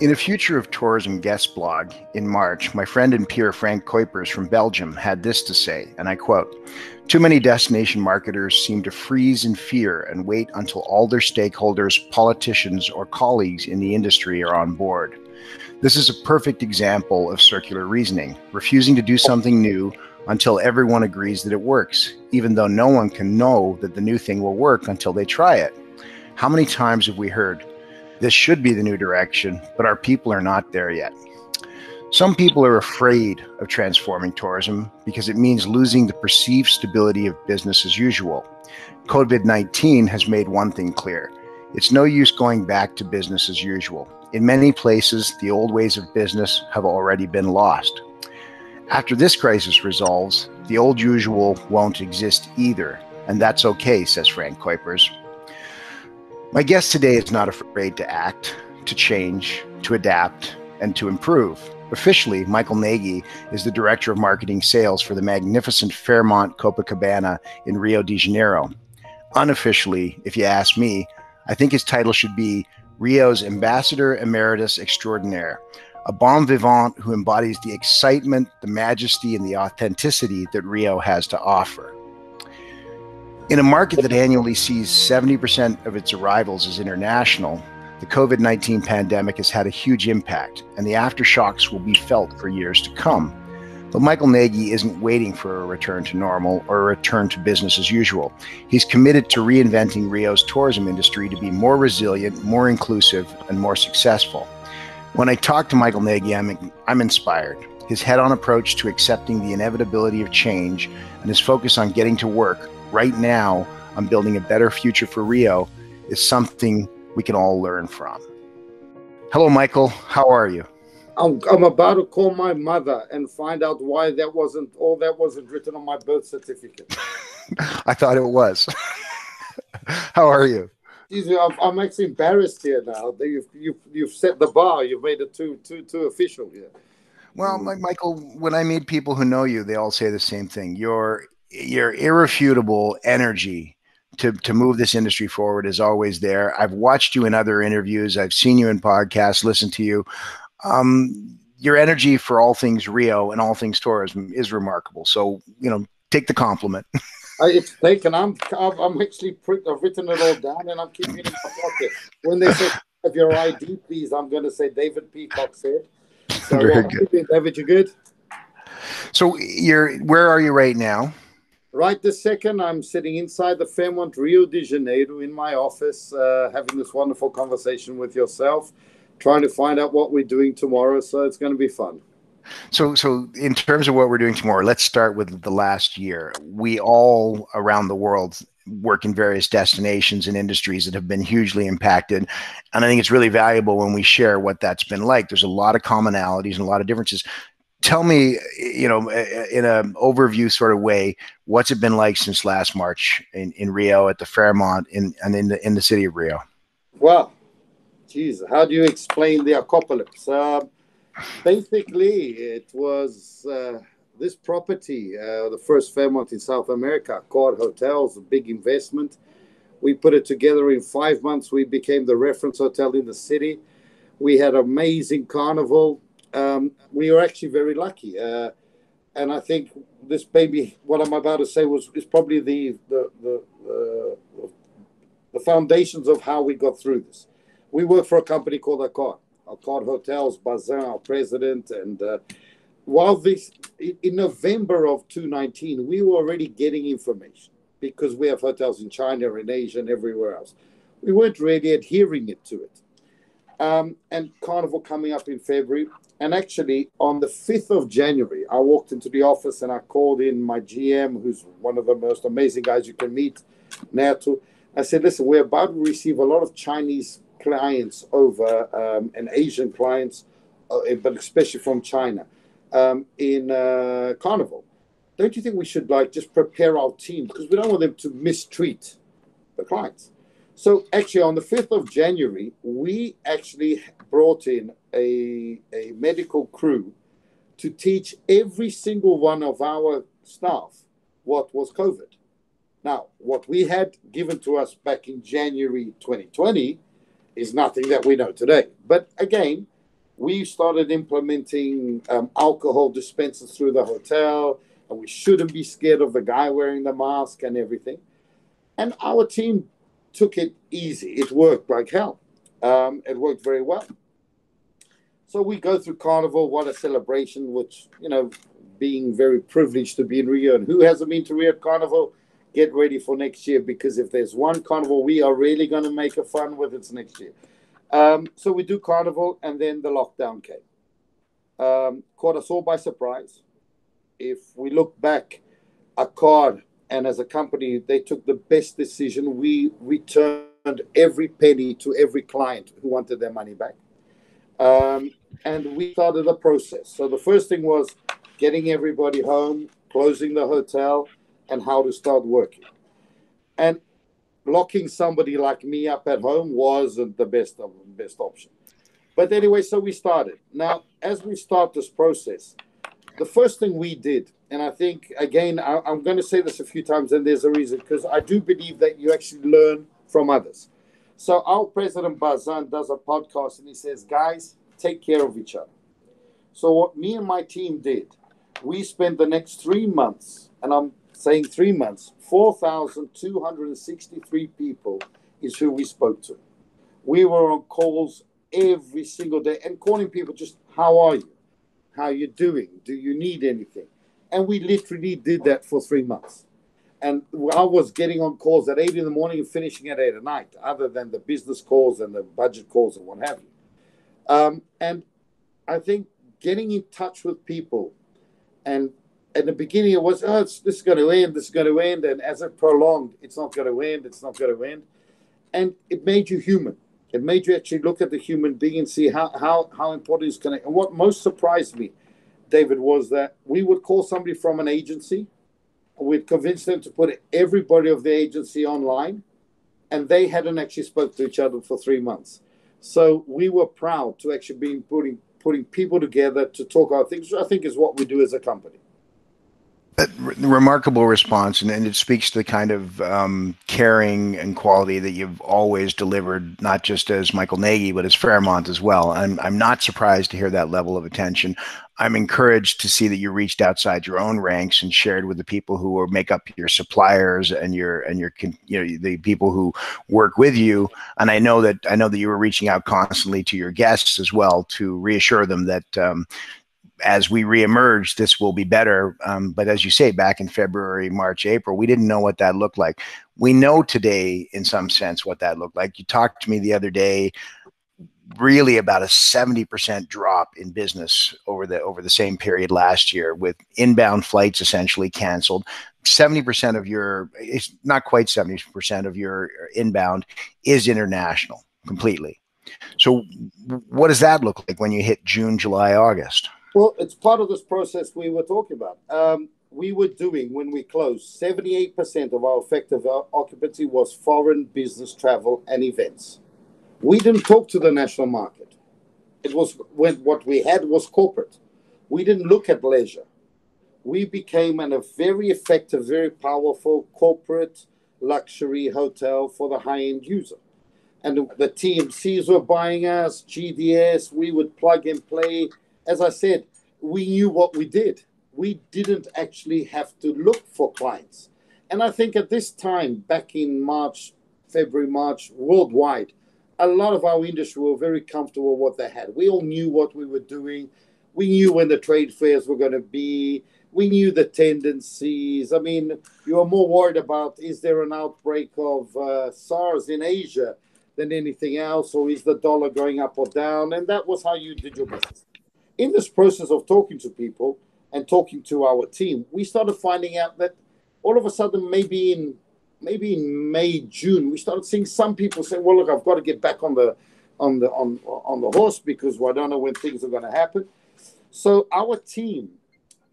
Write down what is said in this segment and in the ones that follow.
In a Future of Tourism guest blog in March, my friend and peer Frank Kuipers from Belgium had this to say, and I quote Too many destination marketers seem to freeze in fear and wait until all their stakeholders, politicians, or colleagues in the industry are on board. This is a perfect example of circular reasoning, refusing to do something new until everyone agrees that it works, even though no one can know that the new thing will work until they try it. How many times have we heard, this should be the new direction, but our people are not there yet. Some people are afraid of transforming tourism because it means losing the perceived stability of business as usual. COVID 19 has made one thing clear it's no use going back to business as usual. In many places, the old ways of business have already been lost. After this crisis resolves, the old usual won't exist either, and that's okay, says Frank Kuipers. My guest today is not afraid to act, to change, to adapt, and to improve. Officially, Michael Nagy is the Director of Marketing Sales for the magnificent Fairmont Copacabana in Rio de Janeiro. Unofficially, if you ask me, I think his title should be Rio's Ambassador Emeritus Extraordinaire, a bon vivant who embodies the excitement, the majesty, and the authenticity that Rio has to offer. In a market that annually sees 70% of its arrivals as international, the COVID 19 pandemic has had a huge impact, and the aftershocks will be felt for years to come. But Michael Nagy isn't waiting for a return to normal or a return to business as usual. He's committed to reinventing Rio's tourism industry to be more resilient, more inclusive, and more successful. When I talk to Michael Nagy, I'm, I'm inspired. His head on approach to accepting the inevitability of change and his focus on getting to work right now on building a better future for Rio is something we can all learn from. Hello, Michael. How are you? I'm, I'm about to call my mother and find out why that wasn't all that wasn't written on my birth certificate. I thought it was. How are you? I'm, I'm actually embarrassed here now. You've, you've, you've set the bar. You've made it too too too official here. Well, like Michael, when I meet people who know you, they all say the same thing. You're your irrefutable energy to to move this industry forward is always there. I've watched you in other interviews. I've seen you in podcasts, listened to you. Um, your energy for all things Rio and all things tourism is remarkable. So you know, take the compliment. it's taken. I'm I'm actually I've written it all down and I'm keeping it in my pocket. When they say have your ID, please, I'm going to say David Peacock said. So, Very good. David, you good? So you're where are you right now? Right this second, I'm sitting inside the Fairmont Rio de Janeiro in my office, uh, having this wonderful conversation with yourself, trying to find out what we're doing tomorrow. So it's going to be fun. So, so in terms of what we're doing tomorrow, let's start with the last year. We all around the world work in various destinations and industries that have been hugely impacted. And I think it's really valuable when we share what that's been like. There's a lot of commonalities and a lot of differences tell me, you know, in an overview sort of way, what's it been like since last March in, in Rio at the Fairmont in, and in the in the city of Rio? Well, geez, how do you explain the apocalypse? Uh, basically, it was uh, this property, uh, the first Fairmont in South America, Accor Hotels, a big investment. We put it together in five months. We became the reference hotel in the city. We had amazing carnival um, we were actually very lucky. Uh, and I think this maybe what I'm about to say was is probably the the the, uh, the foundations of how we got through this. We work for a company called Accor, Accor Hotels, Bazin, our president, and uh, while this in November of 2019, we were already getting information because we have hotels in China, in Asia, and everywhere else. We weren't really adhering it to it. Um, and Carnival coming up in February, and actually, on the 5th of January, I walked into the office and I called in my GM, who's one of the most amazing guys you can meet, Nato. I said, listen, we're about to receive a lot of Chinese clients over um, and Asian clients, uh, but especially from China um, in uh, Carnival. Don't you think we should like just prepare our team because we don't want them to mistreat the clients? So actually, on the 5th of January, we actually brought in a, a medical crew to teach every single one of our staff what was COVID. Now, what we had given to us back in January 2020 is nothing that we know today. But again, we started implementing um, alcohol dispensers through the hotel, and we shouldn't be scared of the guy wearing the mask and everything. And our team took it easy. It worked like hell. Um, it worked very well. So we go through Carnival, what a celebration, which, you know, being very privileged to be in Rio. And who hasn't been to Rio Carnival? Get ready for next year because if there's one carnival we are really going to make a fun with, it's next year. Um, so we do carnival, and then the lockdown came. Um, caught us all by surprise. If we look back, Accor and as a company, they took the best decision. We returned every penny to every client who wanted their money back. Um, and we started a process. So the first thing was getting everybody home, closing the hotel, and how to start working. And locking somebody like me up at home wasn't the best of best option. But anyway, so we started. Now, as we start this process, the first thing we did, and I think again, I, am going to say this a few times, and there's a reason because I do believe that you actually learn from others. So our president Bazin does a podcast, and he says, "Guys, take care of each other." So what me and my team did, we spent the next three months, and I'm saying three months, 4,263 people is who we spoke to. We were on calls every single day and calling people just, how are you? How are you doing? Do you need anything? And we literally did that for three months. And I was getting on calls at eight in the morning and finishing at eight at night, other than the business calls and the budget calls and what have you. Um, and I think getting in touch with people and at the beginning it was, oh, this is going to end, this is going to end. And as it prolonged, it's not going to end, it's not going to end. And it made you human. It made you actually look at the human being and see how, how, how important going to. And what most surprised me, David, was that we would call somebody from an agency, and we'd convince them to put everybody of the agency online, and they hadn't actually spoke to each other for three months. So we were proud to actually be putting putting people together to talk about things, I think is what we do as a company remarkable response, and, and, it speaks to the kind of um, caring and quality that you've always delivered, not just as Michael Nagy, but as Fairmont as well. I'm I'm not surprised to hear that level of attention. I'm encouraged to see that you reached outside your own ranks and shared with the people who make up your suppliers and your and your you know the people who work with you. And I know that I know that you were reaching out constantly to your guests as well to reassure them that um, as we reemerge, this will be better. Um, but as you say, back in February, March, April, we didn't know what that looked like. We know today, in some sense, what that looked like. You talked to me the other day, really about a 70% drop in business over the over the same period last year, with inbound flights essentially canceled. 70% of your, it's not quite 70% of your inbound is international completely. So, what does that look like when you hit June, July, August? Well, it's part of this process we were talking about. Um, we were doing when we closed 78% of our effective occupancy was foreign business travel and events. We didn't talk to the national market. It was when what we had was corporate. We didn't look at leisure. We became an, a very effective, very powerful corporate luxury hotel for the high end user. And the TMCs were buying us, GDS, we would plug and play as I said, we knew what we did. We didn't actually have to look for clients. And I think at this time, back in March, February, March, worldwide, a lot of our industry were very comfortable with what they had. We all knew what we were doing. We knew when the trade fairs were going to be. We knew the tendencies. I mean, you were more worried about is there an outbreak of uh, SARS in Asia than anything else, or is the dollar going up or down? And that was how you did your business in this process of talking to people and talking to our team, we started finding out that all of a sudden, maybe in maybe in May, June, we started seeing some people say, "Well, look, I've got to get back on the on the on on the horse because well, I don't know when things are going to happen." So our team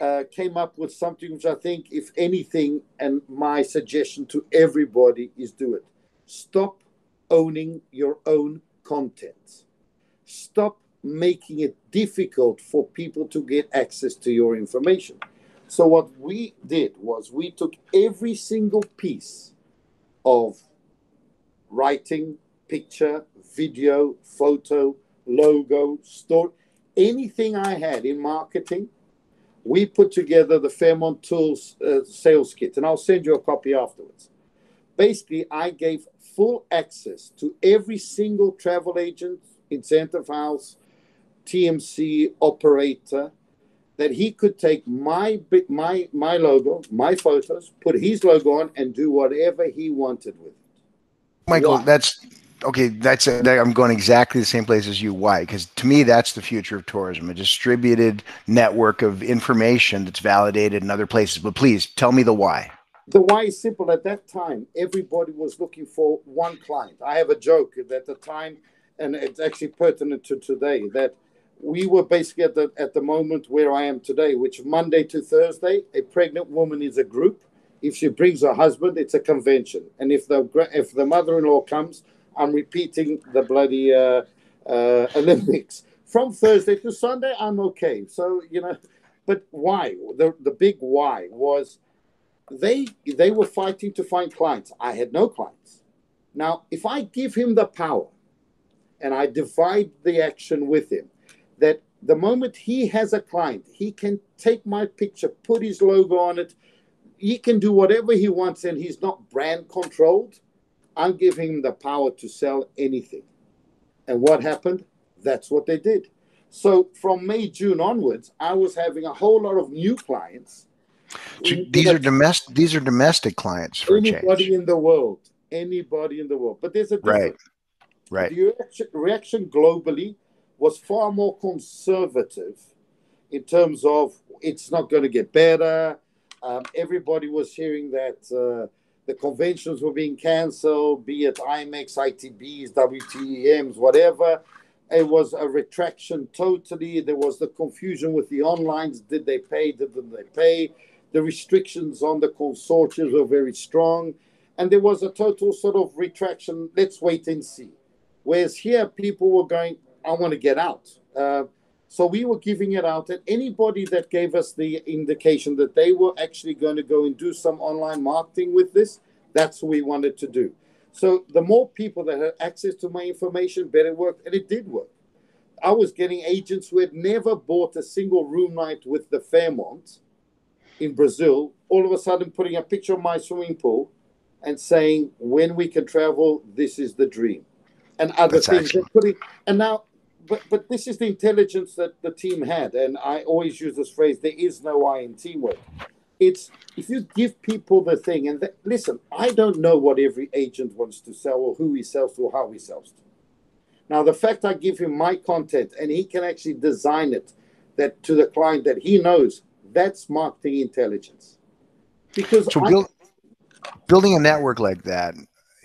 uh, came up with something which I think, if anything, and my suggestion to everybody is do it. Stop owning your own content. Stop making it difficult for people to get access to your information. So, what we did was we took every single piece of writing, picture, video, photo, logo, story, anything I had in marketing, we put together the Fairmont Tools uh, sales kit, and I'll send you a copy afterwards. Basically, I gave full access to every single travel agent, incentive house, TMC operator, that he could take my my my logo, my photos, put his logo on, and do whatever he wanted with it. Michael, that's okay. That's a, that, I'm going exactly the same place as you. Why? Because to me, that's the future of tourism—a distributed network of information that's validated in other places. But please tell me the why. The why is simple. At that time, everybody was looking for one client. I have a joke at the time, and it's actually pertinent to today that we were basically at the at the moment where I am today, which Monday to Thursday, a pregnant woman is a group. If she brings her husband, it's a convention, and if the if the mother-in-law comes, I'm repeating the bloody uh, uh, Olympics from Thursday to Sunday. I'm okay. So you know, but why? The the big why was they they were fighting to find clients. I had no clients. Now, if I give him the power, and I divide the action with him that the moment he has a client, he can take my picture, put his logo on it. He can do whatever he wants, and he's not brand controlled. I'm giving him the power to sell anything. And what happened? That's what they did. So from May, June onwards, I was having a whole lot of new clients. So these are domestic. These are domestic clients for anybody in the world. Anybody in the world. But there's a difference. right, right. The reaction, reaction globally was far more conservative in terms of it's not going to get better. Um, everybody was hearing that uh, the conventions were being cancelled, be it IMEX, ITBs, WTEMs, whatever. It was a retraction totally. There was the confusion with the onlines. Did they pay? Didn't they pay? The restrictions on the consortiums were very strong. And there was a total sort of retraction. Let's wait and see. Whereas here, people were going, I want to get out. Uh, so we were giving it out, and anybody that gave us the indication that they were actually going to go and do some online marketing with this, that's what we wanted to do. So the more people that had access to my information, better work, and it did work. I was getting agents who had never bought a single room night with the Fairmont in Brazil, all of a sudden putting a picture of my swimming pool and saying, when we can travel, this is the dream. And other That's things. Putting, and now but but this is the intelligence that the team had, and I always use this phrase: there is no I in teamwork. It's if you give people the thing, and the, listen, I don't know what every agent wants to sell, or who he sells to, or how he sells to. Now, the fact I give him my content and he can actually design it that to the client that he knows, that's marketing intelligence. Because so build, building a network like that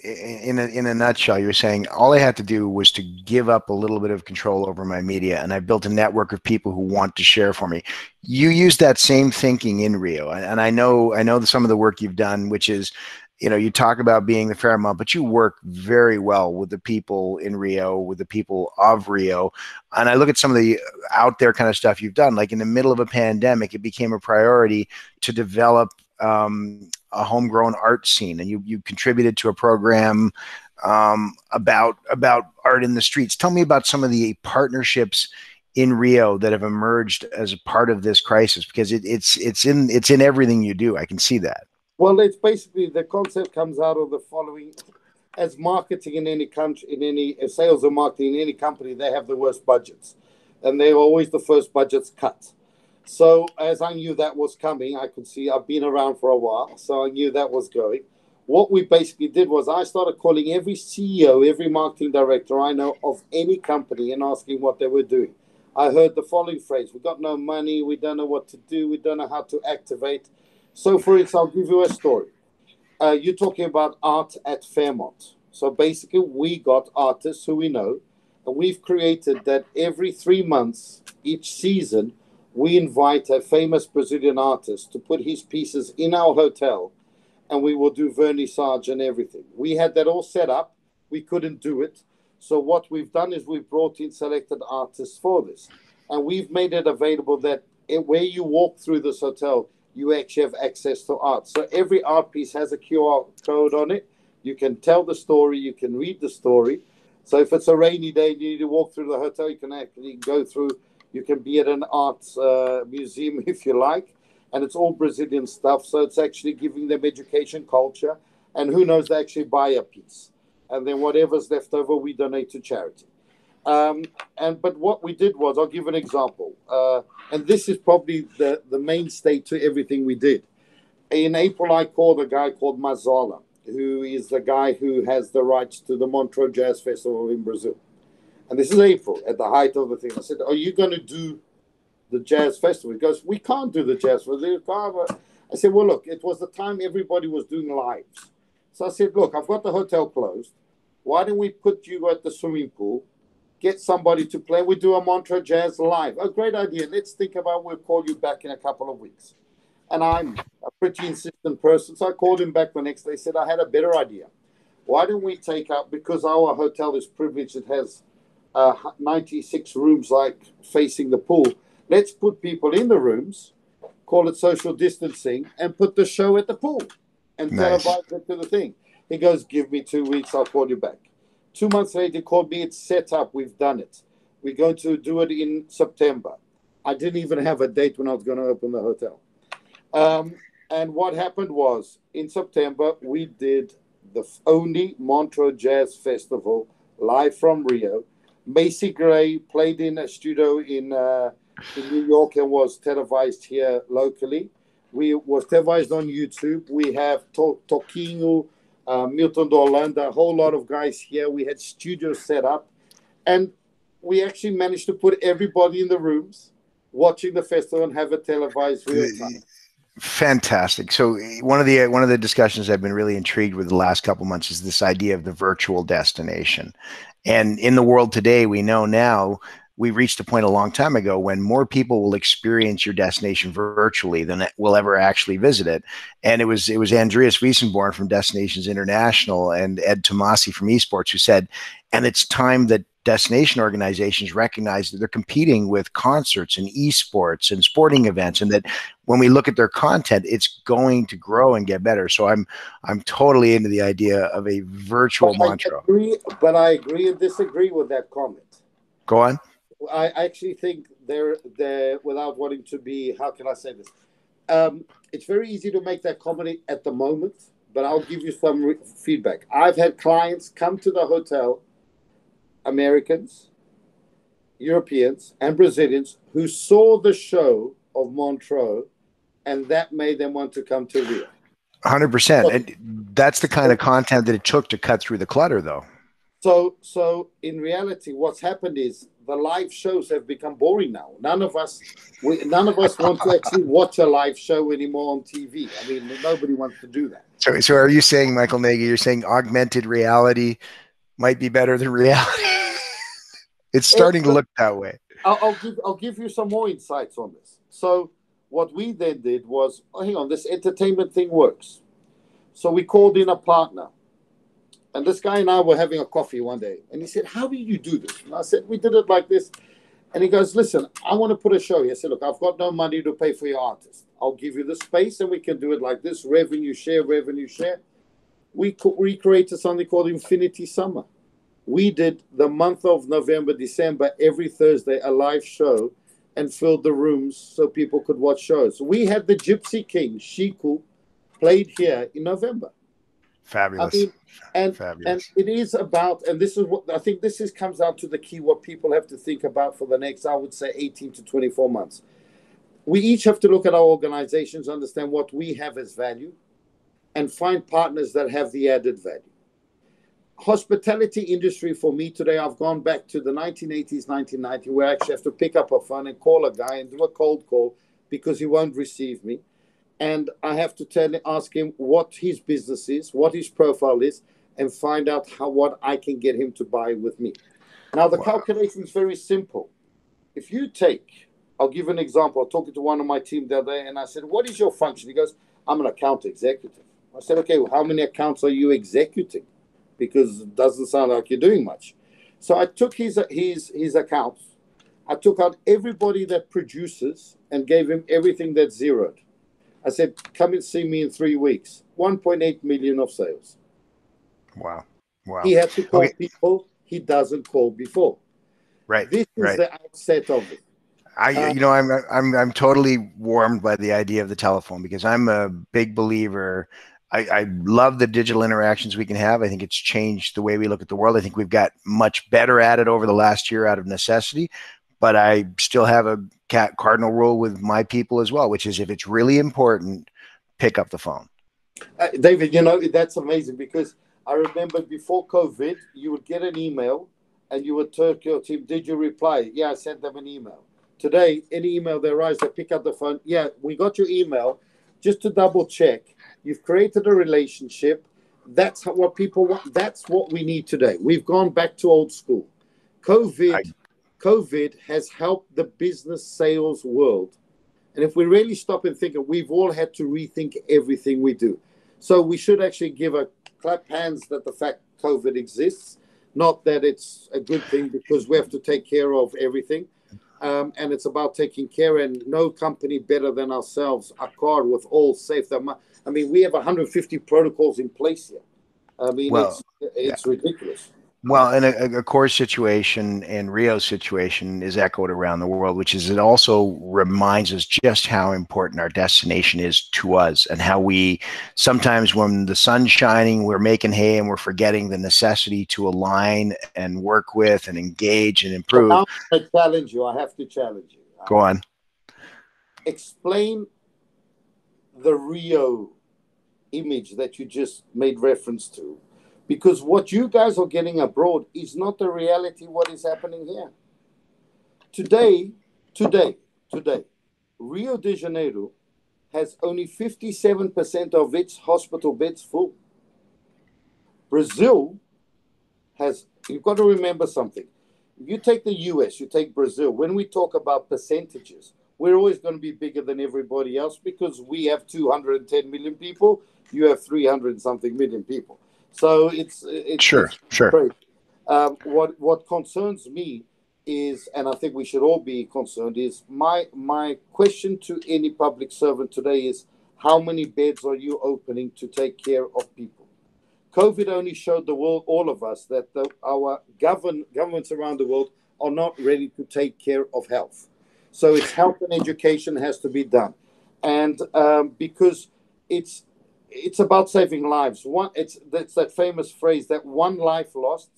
in a, in a nutshell, you're saying all I had to do was to give up a little bit of control over my media, and I built a network of people who want to share for me. You use that same thinking in Rio, and I know I know some of the work you've done, which is, you know, you talk about being the Fairmont, but you work very well with the people in Rio, with the people of Rio, and I look at some of the out there kind of stuff you've done. Like in the middle of a pandemic, it became a priority to develop um, a homegrown art scene, and you you contributed to a program um, about about art in the streets. Tell me about some of the partnerships in Rio that have emerged as a part of this crisis, because it, it's it's in it's in everything you do. I can see that. Well, it's basically the concept comes out of the following: as marketing in any country, in any sales or marketing in any company, they have the worst budgets, and they're always the first budgets cut. So as I knew that was coming, I could see I've been around for a while, so I knew that was going. What we basically did was I started calling every CEO, every marketing director I know of any company and asking what they were doing. I heard the following phrase: "We got no money, we don't know what to do, we don't know how to activate." So, for instance, I'll give you a story. Uh, you're talking about art at Fairmont. So basically, we got artists who we know, and we've created that every three months, each season, we invite a famous Brazilian artist to put his pieces in our hotel and we will do vernissage and everything. We had that all set up. We couldn't do it. So what we've done is we've brought in selected artists for this. And we've made it available that where you walk through this hotel, you actually have access to art. So every art piece has a QR code on it. You can tell the story, you can read the story. So if it's a rainy day and you need to walk through the hotel, you can actually go through You can be at an art uh, museum if you like, and it's all Brazilian stuff. So it's actually giving them education, culture, and who knows, they actually buy a piece, and then whatever's left over, we donate to charity. Um, and but what we did was, I'll give an example, uh, and this is probably the the mainstay to everything we did. In April, I called a guy called Mazzola, who is the guy who has the rights to the Montreux Jazz Festival in Brazil. And this is April, at the height of the thing. I said, "Are you going to do the jazz festival?" He goes, "We can't do the jazz festival." I said, "Well, look, it was the time everybody was doing lives." So I said, "Look, I've got the hotel closed. Why don't we put you at the swimming pool?" get somebody to play. We do a Montreux Jazz live. A great idea. Let's think about. We'll call you back in a couple of weeks. And I'm a pretty insistent person, so I called him back the next day. Said I had a better idea. Why don't we take up because our hotel is privileged? It has uh, 96 rooms, like facing the pool. Let's put people in the rooms, call it social distancing, and put the show at the pool and nice. televise it to the thing. He goes, "Give me two weeks. I'll call you back." Two months later, he called me. It's set up. We've done it. We're going to do it in September. I didn't even have a date when I was going to open the hotel. Um, and what happened was in September, we did the only Montreux Jazz Festival live from Rio. Macy Gray played in a studio in, uh, in New York and was televised here locally. We was televised on YouTube. We have to- Toquinho, uh, Milton Dolanda, a whole lot of guys here. We had studios set up, and we actually managed to put everybody in the rooms watching the festival and have it televised real time. Fantastic. So one of the one of the discussions I've been really intrigued with the last couple months is this idea of the virtual destination. And in the world today, we know now we reached a point a long time ago when more people will experience your destination virtually than will ever actually visit it. And it was it was Andreas Wiesenborn from Destinations International and Ed Tomasi from Esports who said, and it's time that destination organizations recognize that they're competing with concerts and esports and sporting events and that when we look at their content it's going to grow and get better so i'm i'm totally into the idea of a virtual but mantra I agree, but i agree and disagree with that comment go on I actually think they're they're without wanting to be how can I say this? Um, it's very easy to make that comment at the moment, but I'll give you some re- feedback. I've had clients come to the hotel, Americans, Europeans, and Brazilians who saw the show of Montreux, and that made them want to come to Rio. Hundred percent, and that's the kind of content that it took to cut through the clutter, though. So, so in reality, what's happened is the live shows have become boring now. None of us, we, none of us want to actually watch a live show anymore on TV. I mean, nobody wants to do that. So, so are you saying, Michael Nagy, you're saying augmented reality might be better than reality? it's starting it's, to look that way. I'll, I'll, give, I'll give you some more insights on this. So, what we then did was, oh, hang on, this entertainment thing works. So we called in a partner and this guy and I were having a coffee one day, and he said, "How do you do this?" And I said, "We did it like this." And he goes, "Listen, I want to put a show here." I said, "Look, I've got no money to pay for your artist. I'll give you the space, and we can do it like this: revenue share, revenue share." We recreated something called Infinity Summer. We did the month of November, December, every Thursday, a live show, and filled the rooms so people could watch shows. We had the Gypsy King, Shiku, played here in November. Fabulous. I mean, and Fabulous. and it is about, and this is what I think. This is comes down to the key. What people have to think about for the next, I would say, eighteen to twenty-four months. We each have to look at our organizations, understand what we have as value, and find partners that have the added value. Hospitality industry for me today, I've gone back to the 1980s, 1990, where I actually have to pick up a phone and call a guy and do a cold call because he won't receive me and I have to tell ask him what his business is, what his profile is, and find out how what I can get him to buy with me. Now the wow. calculation is very simple. If you take, I'll give an example. I was talking to one of my team the other day, and I said, "What is your function?" He goes, "I'm an account executive." I said, "Okay, well, how many accounts are you executing?" Because it doesn't sound like you're doing much. So I took his his his accounts. I took out everybody that produces and gave him everything that's zeroed. I said, come and see me in three weeks. 1.8 million of sales. Wow. Wow. He had to call okay. people he doesn't call before. Right. This is right. the outset of it. I, uh, you know, I'm, I'm, I'm totally warmed by the idea of the telephone because I'm a big believer. I, I love the digital interactions we can have. I think it's changed the way we look at the world. I think we've got much better at it over the last year out of necessity. But I still have a cat cardinal rule with my people as well, which is if it's really important, pick up the phone. Uh, David, you know that's amazing because I remember before COVID, you would get an email and you would tell your team, "Did you reply?" Yeah, I sent them an email. Today, any email they rise, they pick up the phone. Yeah, we got your email. Just to double check, you've created a relationship. That's what people want. That's what we need today. We've gone back to old school. COVID, I... COVID has helped the business sales world. And if we really stop and think, we've all had to rethink everything we do. So we should actually give a clap hands that the fact COVID exists, not that it's a good thing because we have to take care of everything um, and it's about taking care. And no company better than ourselves, Accor, with all safe. I mean, we have 150 protocols in place here. I mean, well, it's, it's yeah. ridiculous. Well, and a, Accor situation and Rio situation is echoed around the world, which is it also reminds us just how important our destination is to us and how we sometimes when the sun's shining, we're making hay and we're forgetting the necessity to align and work with and engage and improve. I challenge you. I have to challenge you. Go on. Explain the Rio image that you just made reference to. Because what you guys are getting abroad is not the reality what is happening here. Today today today rio de janeiro has only 57% of its hospital beds full. Brazil has you've got to remember something. You take the us you take brazil when we talk about percentages we're always going to be bigger than everybody else because we have 210 million people you have 300 something million people so it's, it's sure, it's sure. Um, what what concerns me is, and I think we should all be concerned, is my my question to any public servant today is how many beds are you opening to take care of people? COVID only showed the world, all of us, that the, our govern, governments around the world are not ready to take care of health. So it's health and education has to be done, and um, because it's it's about saving lives. One, it's that's that famous phrase that one life lost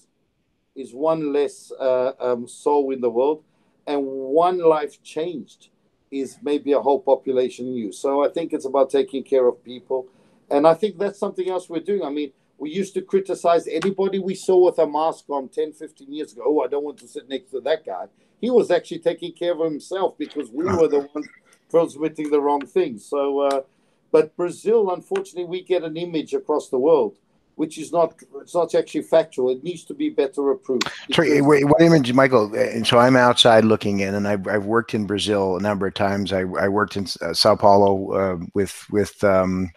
is one less uh, um, soul in the world, and one life changed is maybe a whole population new. So I think it's about taking care of people, and I think that's something else we're doing. I mean, we used to criticize anybody we saw with a mask on 10, 15 years ago. Oh, I don't want to sit next to that guy. He was actually taking care of himself because we were the ones transmitting the wrong thing. So. Uh, but Brazil, unfortunately, we get an image across the world which is not it's not actually factual. It needs to be better approved. Sorry, wait, what image, Michael? And so I'm outside looking in, and I've, I've worked in Brazil a number of times. I, I worked in uh, Sao Paulo uh, with with um,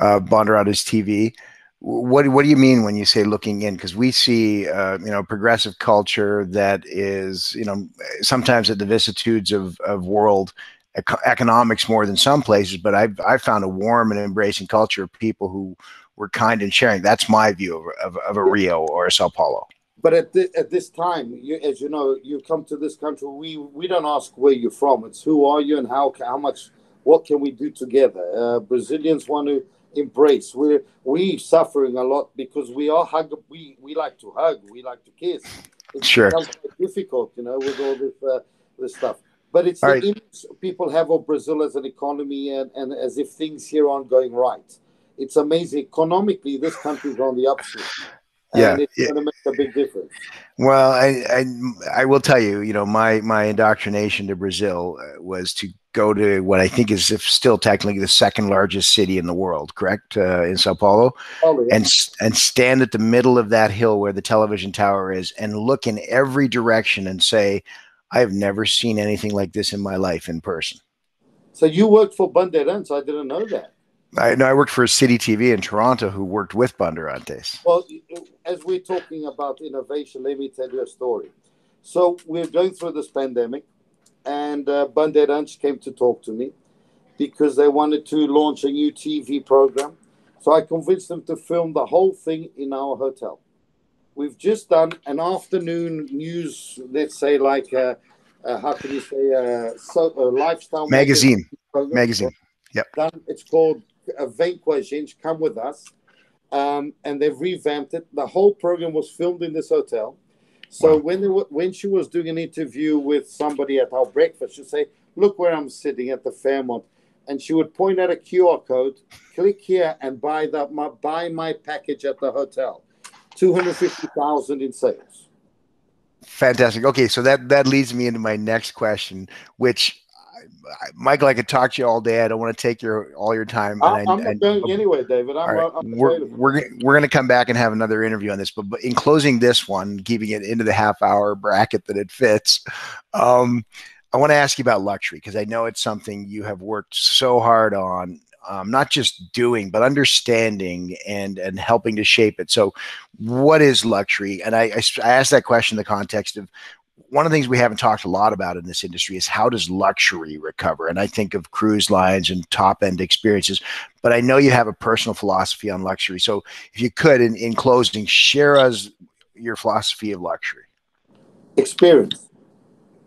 uh, TV. What what do you mean when you say looking in? Because we see uh, you know progressive culture that is you know sometimes at the vicissitudes of of world economics more than some places, but I've I've found a warm and embracing culture of people who were kind and sharing. That's my view of, of, of a Rio or a Sao Paulo. But at, the, at this time, you, as you know, you come to this country. We we don't ask where you're from. It's who are you and how how much what can we do together. Uh, Brazilians want to embrace. We're we suffering a lot because we are hug. We we like to hug. We like to kiss. It's sure. difficult, you know, with all this uh, this stuff. But it's All the right. image people have of Brazil as an economy and, and as if things here aren't going right. It's amazing. Economically, this country's on the upswing. yeah, it's yeah. going to make a big difference. Well, I, I, I will tell you, you know, my my indoctrination to Brazil uh, was to go to what I think is still technically the second largest city in the world, correct? Uh, in Sao Paulo, oh, yeah. and and stand at the middle of that hill where the television tower is, and look in every direction and say, I have never seen anything like this in my life in person. So you worked for Bandeirantes? I didn't know that. I know I worked for City TV in Toronto, who worked with Bandeirantes. Well, as we're talking about innovation, let me tell you a story. So we're going through this pandemic, and uh, Bandeirantes came to talk to me because they wanted to launch a new TV program. So I convinced them to film the whole thing in our hotel we've just done an afternoon news, let's say like uh, uh, how can you say, uh, so, uh, lifestyle magazine. Magazine. magazine. Yep. Done. It's called Vem com a Gente, Come With Us. Um, and they've revamped it. The whole program was filmed in this hotel. So wow. when, were, when she was doing an interview with somebody at our breakfast, she'd say, look where I'm sitting at the Fairmont. And she would point at a QR code, click here and buy that my buy my package at the hotel. 250,000 in sales. Fantastic. Okay, so that that leads me into my next question, which Michael, I could talk to you all day. I don't want to take your all your time. I'm, I, am not going anyway, David. I'm, right. I'm we're we're we're going to come back and have another interview on this. But, but in closing this one, keeping it into the half hour bracket that it fits, um, I want to ask you about luxury because I know it's something you have worked so hard on um, not just doing but understanding and and helping to shape it so what is luxury and I, I, I asked that question in the context of one of the things we haven't talked a lot about in this industry is how does luxury recover and i think of cruise lines and top end experiences but i know you have a personal philosophy on luxury so if you could in, in closing share us your philosophy of luxury experience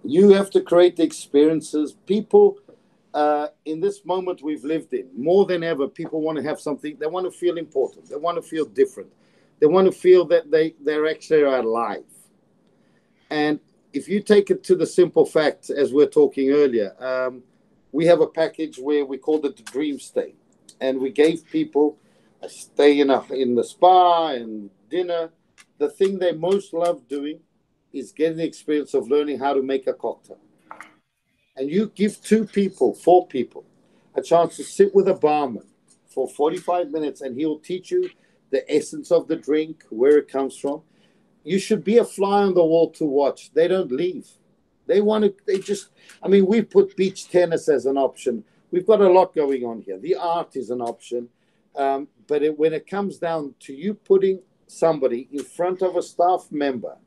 you have to create the experiences people uh, in this moment we've lived in, more than ever, people want to have something. They want to feel important. They want to feel different. They want to feel that they they're actually alive. And if you take it to the simple fact, as we are talking earlier, um, we have a package where we called it the Dream Stay, and we gave people a stay in a in the spa and dinner. The thing they most love doing is getting the experience of learning how to make a cocktail and you give two people, four people, a chance to sit with a barman for 45 minutes and he'll teach you the essence of the drink, where it comes from. You should be a fly on the wall to watch. They don't leave. They want to, they just, I mean, we put beach tennis as an option. We've got a lot going on here. The art is an option. Um, but it, when it comes down to you putting somebody in front of a staff member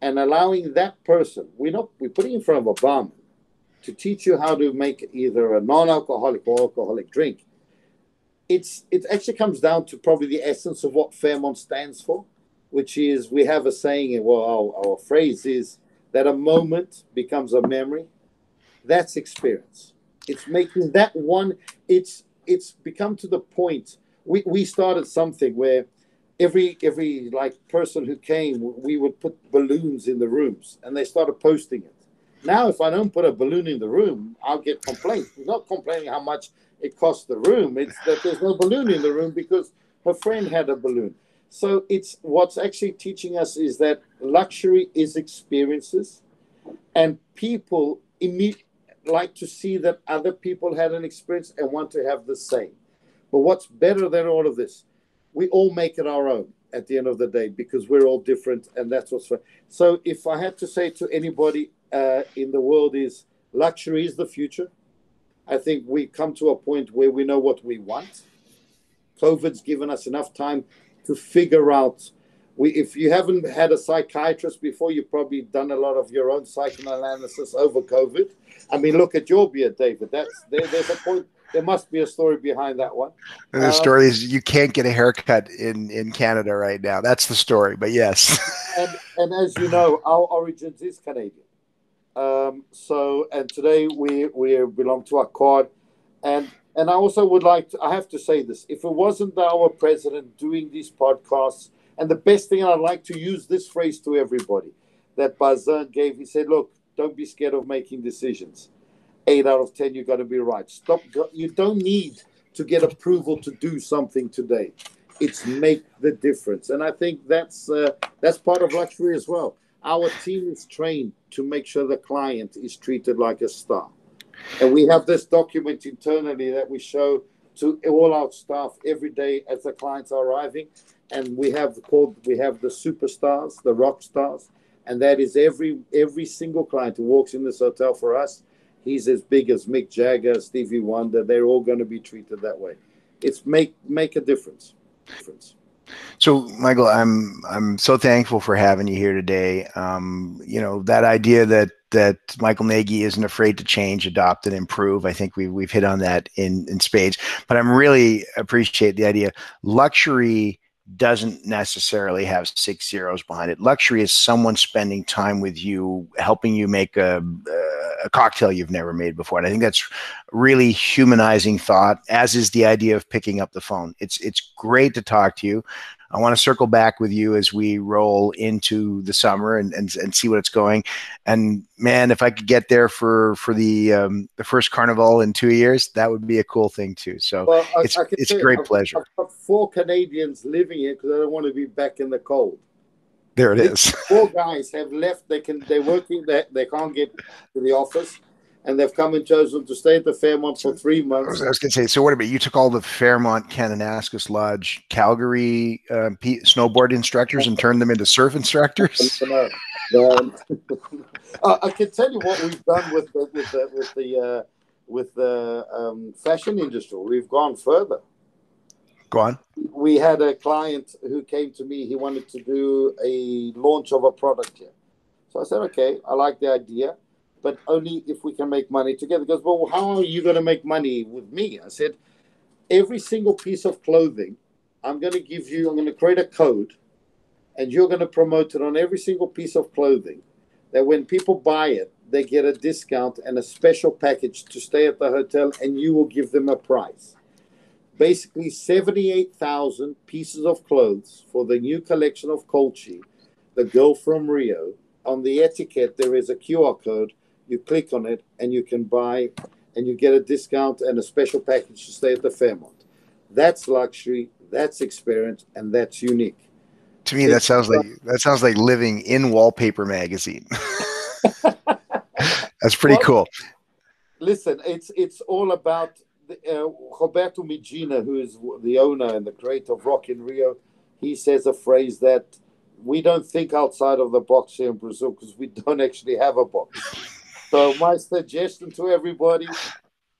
and allowing that person, we're not, we're putting in front of a barman to teach you how to make either a non-alcoholic or alcoholic drink. It's it actually comes down to probably the essence of what Fairmont stands for, which is we have a saying, well, our, our phrase is that a moment becomes a memory. That's experience. It's making that one. It's it's become to the point. We we started something where every every like person who came, we would put balloons in the rooms, and they started posting it now, if I don't put a balloon in the room, I'll get complaints. He's not complaining how much it costs the room. It's that there's no balloon in the room because her friend had a balloon. So it's what's actually teaching us is that luxury is experiences, and people immediately like to see that other people had an experience and want to have the same. But what's better than all of this? We all make it our own at the end of the day because we're all different, and that's what's fun. So if I had to say to anybody uh, in the world is luxury is the future. I think we come to a point where we know what we want. COVID's given us enough time to figure out. We, if you haven't had a psychiatrist before, you've probably done a lot of your own psychoanalysis over COVID. I mean, look at your beard, David. That's there, there's a point. There must be a story behind that one. And the um, story is you can't get a haircut in in Canada right now. That's the story. But yes. and, and as you know, our origins is Canadian. Um, so, and today we we belong to Accor, and and I also would like to. I have to say this: if it wasn't our president doing these podcasts, and the best thing I'd like to use this phrase to everybody that Bazin gave, he said, "Look, don't be scared of making decisions. Eight out of ten, you got to be right. Stop. You don't need to get approval to do something today. It's make the difference, and I think that's uh, that's part of luxury as well." our team is trained to make sure the client is treated like a star. And we have this document internally that we show to all our staff every day as the clients are arriving. And we have called we have the superstars, the rock stars, and that is every every single client who walks in this hotel for us. He's as big as Mick Jagger, Stevie Wonder. They're all going to be treated that way. It's make make a difference. Difference. So, Michael, I'm I'm so thankful for having you here today. Um, you know that idea that that Michael Nagy isn't afraid to change, adopt, and improve. I think we've we've hit on that in in spades. But I'm really appreciate the idea. Luxury doesn't necessarily have six zeros behind it. Luxury is someone spending time with you, helping you make a, a cocktail you've never made before. And I think that's really humanizing thought, as is the idea of picking up the phone. It's it's great to talk to you. I want to circle back with you as we roll into the summer and, and, and see what it's going. And man, if I could get there for for the um, the first carnival in two years, that would be a cool thing too. So well, I, it's I it's a great I've, pleasure. I've got four Canadians living here because I don't want to be back in the cold. There it is. Four guys have left. They can. They're working. They, they can't get to the office and they've come and chosen to stay at the Fairmont for three months. I was, was going to say, so what about you? Took all the Fairmont, Kananaskis Lodge, Calgary uh, P- snowboard instructors and turned them into surf instructors. um, uh, I can tell you what we've done with the with the with the, uh, with the um, fashion industry. We've gone further. Go on. We had a client who came to me. He wanted to do a launch of a product here. So I said, okay, I like the idea but only if we can make money together. He goes, well, how are you going to make money with me? I said, every single piece of clothing, I'm going to give you, I'm going to create a code, and you're going to promote it on every single piece of clothing. That when people buy it, they get a discount and a special package to stay at the hotel, and you will give them a price. Basically, 78,000 pieces of clothes for the new collection of Colcci, the girl from Rio. On the etiquette, there is a QR code you click on it and you can buy and you get a discount and a special package to stay at the Fairmont. That's luxury, that's experience, and that's unique. To me, that sounds like that sounds like living in Wallpaper Magazine. that's pretty well, cool. Listen, it's it's all about the, uh, Roberto Medina, who is the owner and the creator of Rock in Rio. He says a phrase that we don't think outside of the box here in Brazil because we don't actually have a box. So my suggestion to everybody: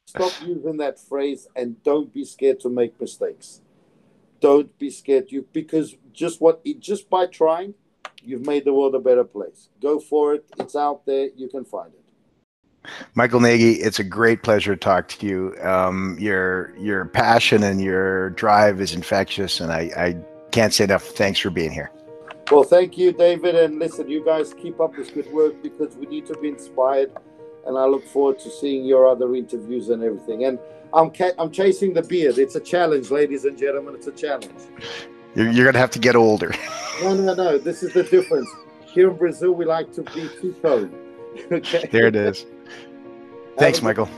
stop using that phrase and don't be scared to make mistakes. Don't be scared, you because just what just by trying, you've made the world a better place. Go for it. It's out there. You can find it. Michael Nagy, it's a great pleasure to talk to you. Um, your your passion and your drive is infectious, and I, I can't say enough. Thanks for being here. Well, thank you, David. And listen, you guys keep up this good work because we need to be inspired. And I look forward to seeing your other interviews and everything. And I'm ca- I'm chasing the beard. It's a challenge, ladies and gentlemen. It's a challenge. You're, you're gonna have to get older. no, no, no. This is the difference. Here in Brazil, we like to be two tone. okay. There it is. Thanks, Michael.